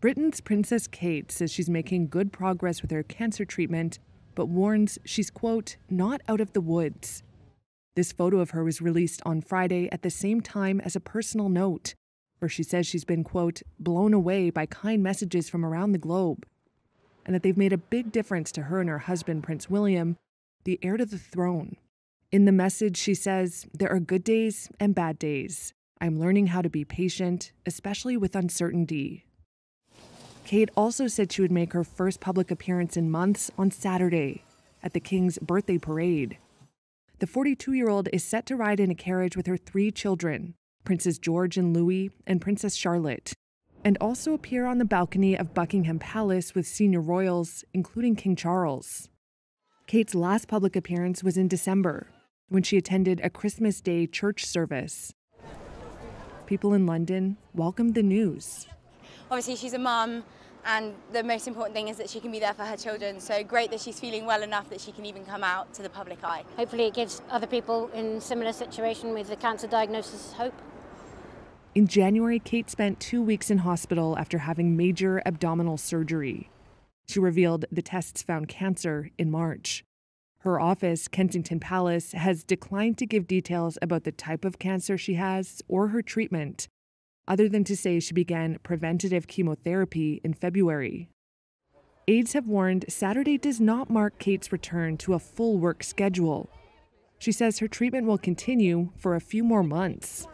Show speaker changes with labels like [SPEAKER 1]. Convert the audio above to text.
[SPEAKER 1] Britain's Princess Kate says she's making good progress with her cancer treatment, but warns she's, quote, not out of the woods. This photo of her was released on Friday at the same time as a personal note, where she says she's been, quote, blown away by kind messages from around the globe, and that they've made a big difference to her and her husband, Prince William, the heir to the throne. In the message, she says, There are good days and bad days. I'm learning how to be patient, especially with uncertainty. Kate also said she would make her first public appearance in months on Saturday at the King's birthday parade. The 42 year old is set to ride in a carriage with her three children, Princes George and Louis, and Princess Charlotte, and also appear on the balcony of Buckingham Palace with senior royals, including King Charles. Kate's last public appearance was in December when she attended a Christmas Day church service. People in London welcomed the news.
[SPEAKER 2] Obviously, she's a mum, and the most important thing is that she can be there for her children. So great that she's feeling well enough that she can even come out to the public eye.
[SPEAKER 3] Hopefully, it gives other people in similar situation with a cancer diagnosis hope.
[SPEAKER 1] In January, Kate spent two weeks in hospital after having major abdominal surgery. She revealed the tests found cancer in March. Her office, Kensington Palace, has declined to give details about the type of cancer she has or her treatment, other than to say she began preventative chemotherapy in February. Aides have warned Saturday does not mark Kate's return to a full work schedule. She says her treatment will continue for a few more months.